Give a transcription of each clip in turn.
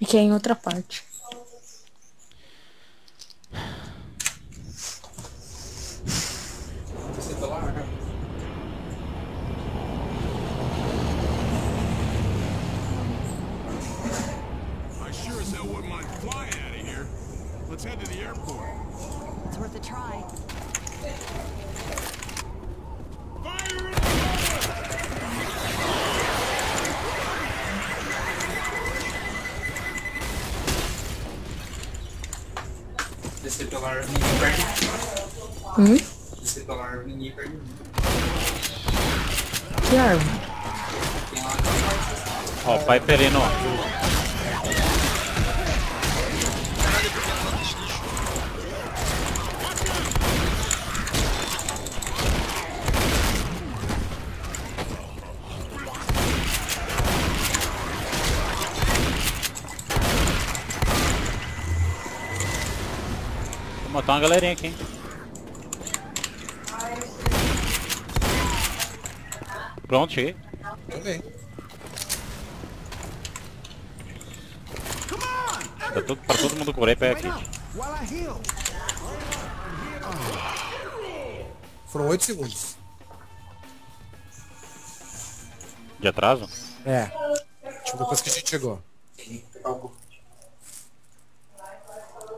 E que é em outra parte. Deceitolar ninguém perde. Hum? Deceitolar ninguém perde. Que lá Ó, Piper aí no. Matar uma galerinha aqui, hein? Pronto, cheguei. Também. Tá todo, pra todo mundo cobrar e pega aqui. Foram 8 segundos. De atraso? É. Tipo, depois que a gente chegou.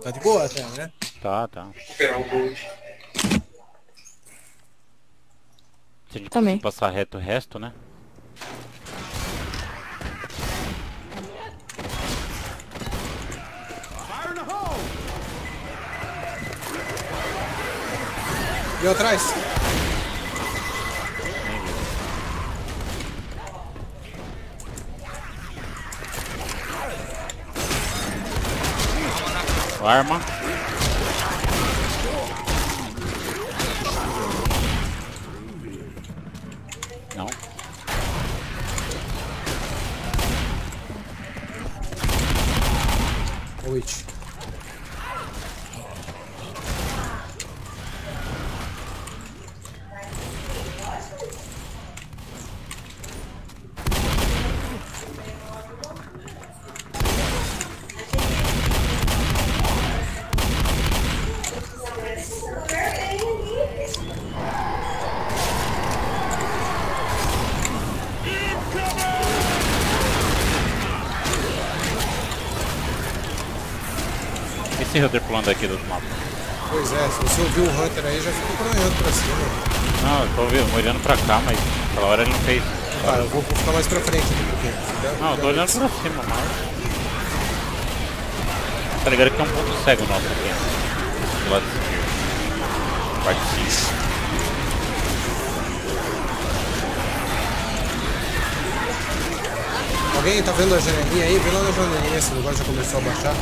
Tá de boa até, né? Tá, tá. Recuperar o gold. Se a gente Também. passar reto o resto, né? Fire in the hole! E eu atrás? Arma. Não. Witch. Esse Hunter pulando aqui do outro mapa. Pois é, se você ouviu o Hunter aí, já fica pronhando pra cima. Não, eu tô ouvindo- olhando pra cá, mas aquela hora ele não fez. Tá, eu vou, vou ficar mais pra frente aqui, porque... Não, eu tô olhando pra cima, mas. Tá ligado que tem um ponto cego nosso aqui. Do lado esquerdo. Parte 5. Alguém tá vendo a janelinha aí? Vê lá na janelinha se o negócio já começou a baixar.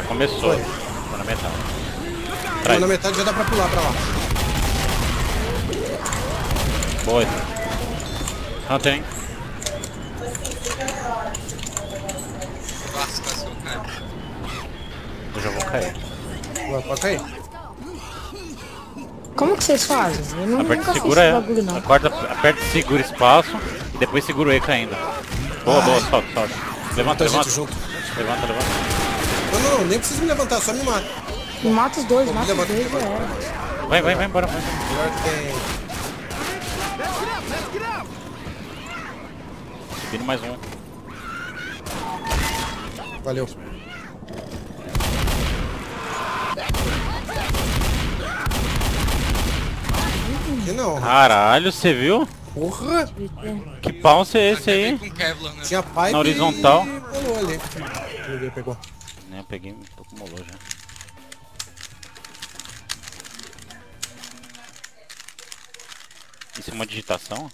Já começou. Foi. Tô na metade. Atrás. na metade já dá pra pular pra lá. Boa. Não tem. Quase que eu já vou cair. Ué, pode cair. Como que vocês fazem? Eu não, Aperta nunca e fiz segura, esse bagulho não. acorda, aperta e segura espaço e depois segura o E caindo. Boa, boa, sobe, sobe. Levanta, levanta. Levanta, levanta. Não, nem precisa me levantar, só me mata. Me mata os dois, Vou mata os dois era. Vai, vai, vai embora, vai. Melhor que tem... Let's get up, let's get up! Vindo mais um. Valeu. Que não, Caralho, você viu? porra! Que bounce é esse aí? Kevlar, né? Tinha pipe Na horizontal. e rolou ali. Pegou. Né, eu peguei, tô com molô já. Isso é uma digitação?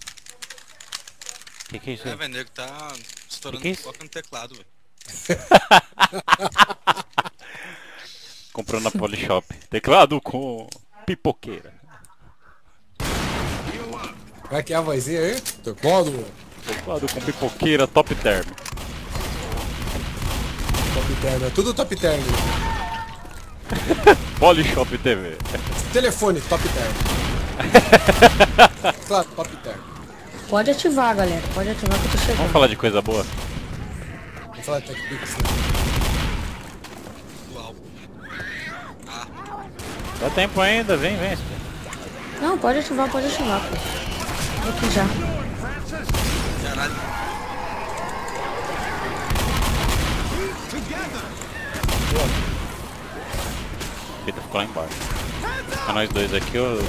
Que que é isso É, aí? velho, nego tá estourando Que que é pipoca no teclado, velho. Comprou na Polishop. Teclado com pipoqueira. Vai que é a vozinha aí? Teclado, Teclado com pipoqueira top term. Top term. É tudo top term. Polishop TV. Telefone, top term. claro, top term. Pode ativar, galera. Pode ativar que eu tô Vamos chegando. falar de coisa boa? Vou falar Tech Pix. né? Uau. Ah, Dá tempo ainda, vem, vem. Não, pode ativar, pode ativar, pô. Aqui já. caralho. Pita ficou lá embaixo. Fica nós dois aqui, eu...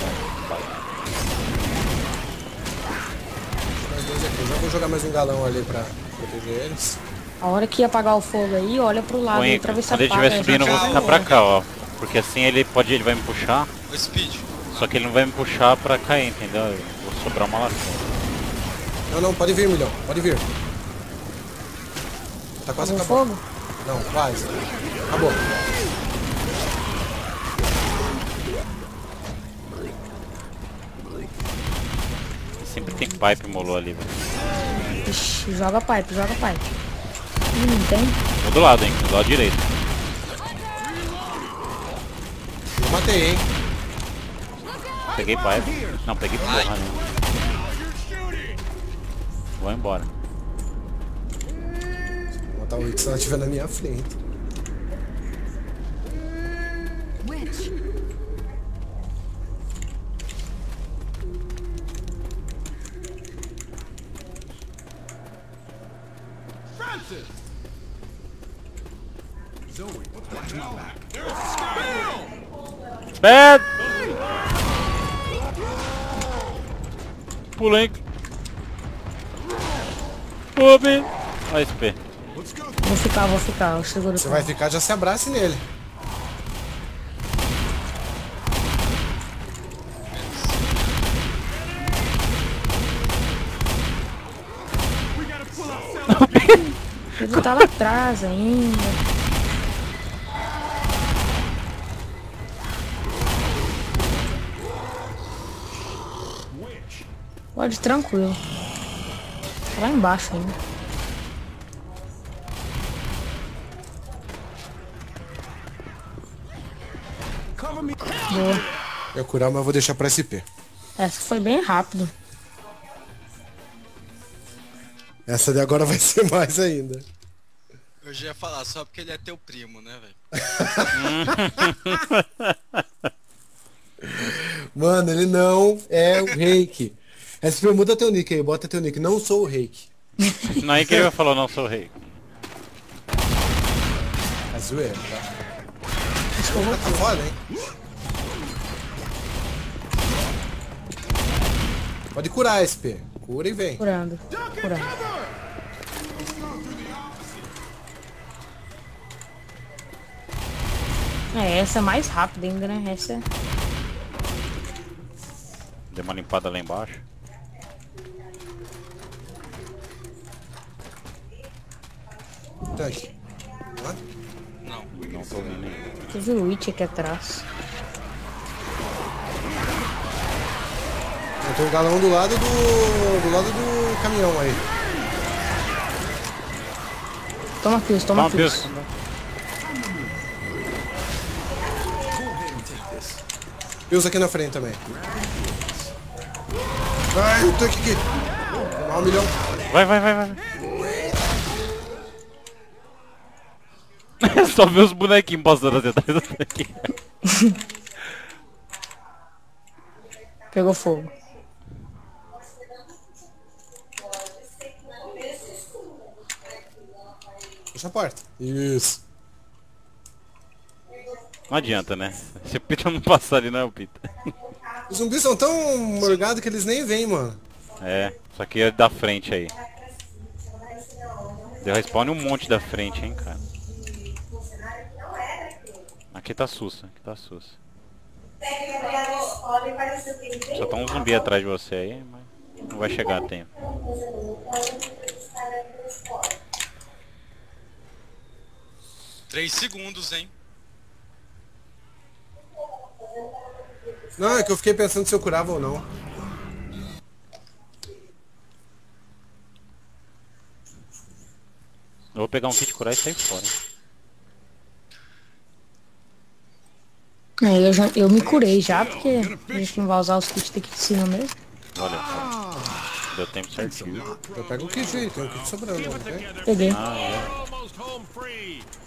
Nós dois aqui. Eu já vou jogar mais um galão ali pra proteger eles. A hora que apagar o fogo aí, olha pro lado Põe, ver se quando ele estiver subindo, eu vou ficar pra cá, ó. Porque assim ele pode, ele vai me puxar, O Speed. só que ele não vai me puxar pra cair, entendeu? Eu vou sobrar uma latinha. Não, não, pode vir, milhão. Pode vir. Tá quase acabando. fogo? Não, quase. Acabou. Sempre tem pipe molou ali, velho. Ixi, joga pipe, joga pipe. Ih, não tem? Tô do lado, hein? Do lado direito. Eu matei, hein? Peguei pipe. Não, peguei porra nenhuma. Vou embora. Matar o Rick se ela estiver na minha frente. Witch. Francis! Zoe. There's! Bad! Pula, hein? Obi! Olha esse P. Vou ficar, vou ficar. Eu seguro Você vai ficar, já se abrace nele. Ele tá lá atrás ainda. Pode, tranquilo. Tá lá embaixo ainda. Cover me. Boa. Eu curar, mas eu vou deixar pra SP. Essa foi bem rápido. Essa de agora vai ser mais ainda. Eu já ia falar só porque ele é teu primo, né, velho? Mano, ele não é o reiki. SP, muda teu nick aí, bota teu nick. Não sou o reiki. Não é que ele vai falar, não sou rei. É zoeira, tá? Tá foda, hein? Pode curar, SP. Cura e vem. Curando. Curando. É, essa é mais rápida ainda, né? Essa é... Deu uma limpada lá embaixo. Tanque. Ó. Não. Não tô vendo ainda. Teve o Witch aqui atrás. Eu tenho um galão do lado do. do lado do caminhão aí. Toma pills, toma, Toma pills. Pills aqui na frente também. Ai, o tanque aqui. Um milhão. Vai, vai, vai, vai. Só vê os bonequinhos passando assim atrás do tanque. Pegou fogo. Fecha a porta. Isso. Não adianta, né? Se o Pita não passar ali, não é o Pita. Os zumbis são tão morgados que eles nem vêm, mano. É, só que é da frente aí. Deu respawn um monte da frente, hein, cara. Aqui tá sussa, aqui tá sussa. Só tá um zumbi atrás de você aí, mas não vai chegar a tempo. Três segundos, hein? Não, é que eu fiquei pensando se eu curava ou não. Eu vou pegar um kit curar e sair fora. É, eu, já, eu me curei já, porque a gente não vai usar os kits daqui de cima mesmo. Olha. Deu tempo certinho. Eu pego o QG, tem um kit sobrando? Peguei. Ah, é.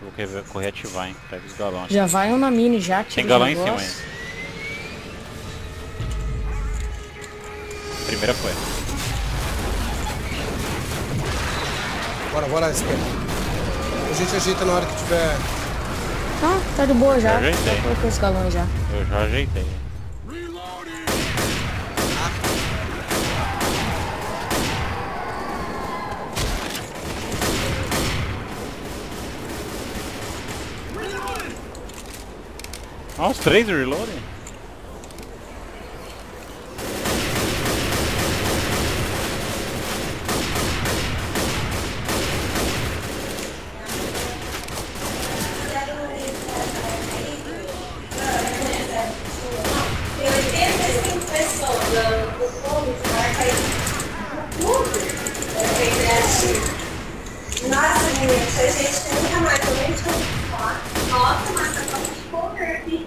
Vou correr, correr ativar, hein. Pega os galões. Já vai um na mini já. Tem galão em cima ainda. Primeira foi. Bora, bora, esquerda. A gente ajeita na hora que tiver. Ah, tá de boa já. Já ajeitei. Já coloquei os galões já. Eu já ajeitei. Reloading. Ó, os três reloading. Tem 85 pessoas no no clube, marca aí tudo. É verdade. Nossa, gente, a gente nunca mais comentou. Nossa, mas tá falando de cover aqui.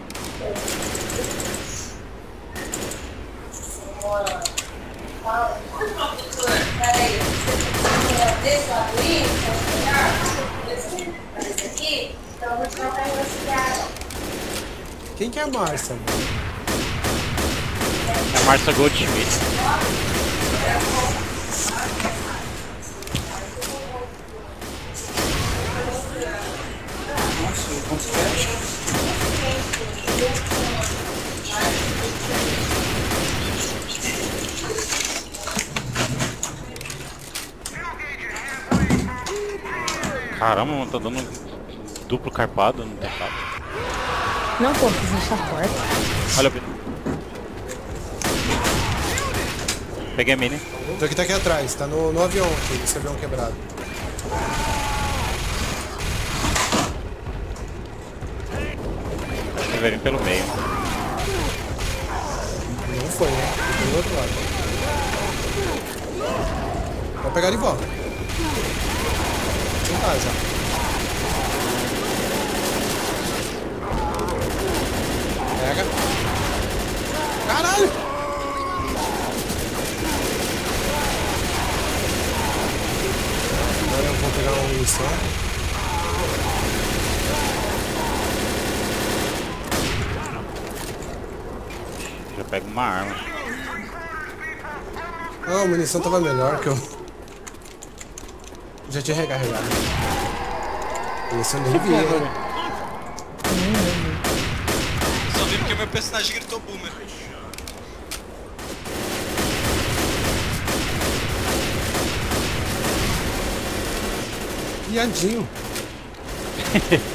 Fala. Peraí, você desse lado aí, então melhor. Esse aqui, então eu vou te botar em uma Quem que é a Marcia? É a Marcia Goldschmidt. Caramba, mano, tá dando duplo carpado no teclado. Não, pô, fiz essa porta. Olha, Pedro. Peguei a mini. Então aqui tá aqui atrás, tá no, no avião aqui, esse avião quebrado. Acho que vai vir pelo meio. Não foi, né? Foi do outro lado. Vou pegar de volta. Tentar já. Pega. Caralho! Agora eu vou pegar uma munição. Já pego uma arma. Ah, a munição tava melhor que eu. Já tinha recarregado. Esse eu nem vi. né? Porque meu personagem gritou boomer. Viadinho.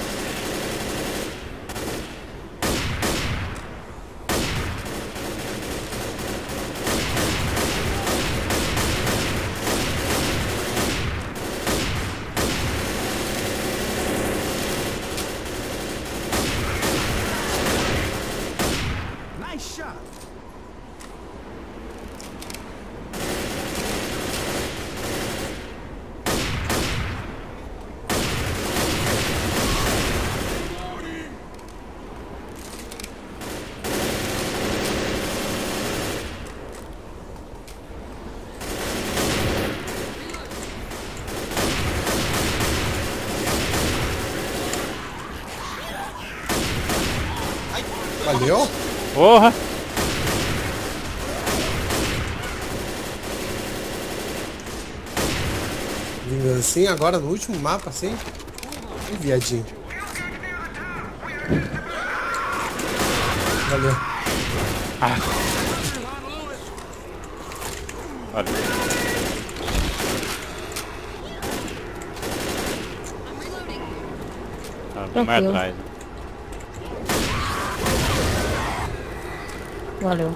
Valeu? Porra! Vingancinha agora no último mapa, assim? Ih, viadinho. Valeu. Olha. Tá, mais Tranquilo. atrás. Valeu.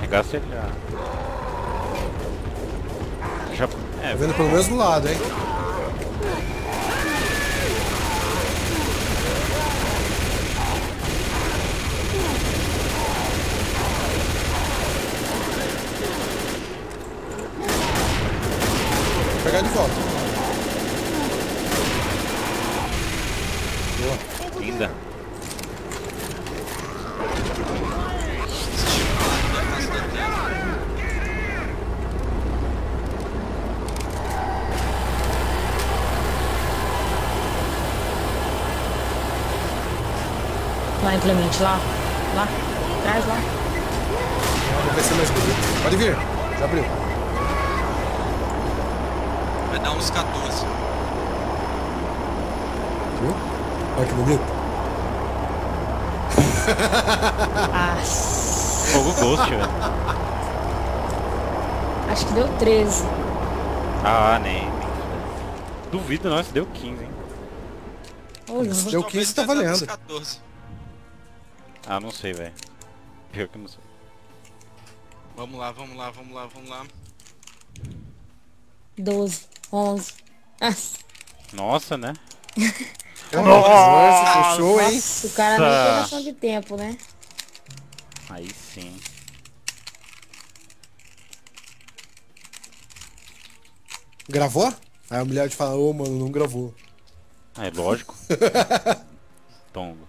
Regaça ele já. Já. É, Tá vendo pelo mesmo lado, hein? Vou pegar de volta. Lá, implemente, lá. Lá. Traz lá. Vamos ver se é mais bonito. Pode vir. Já abriu. Vai dar uns 14. Viu? Olha que bonito. Ah, Fogo Ghost, velho. acho que deu 13. Ah, nem. Duvido não, se deu 15, hein? Deu Talvez 15 tá tenha dado uns valendo. 14. Ah, não sei, velho. Pior que eu não sei. Vamos lá, vamos lá, vamos lá, vamos lá. 12, 11. Ah, Nossa, né? Nossa, puxou, hein? nossa, o cara nem tem noção de tempo, né? Aí sim. Gravou? Aí a mulher te fala, ô mano, não gravou. Ah, é lógico. Tongo.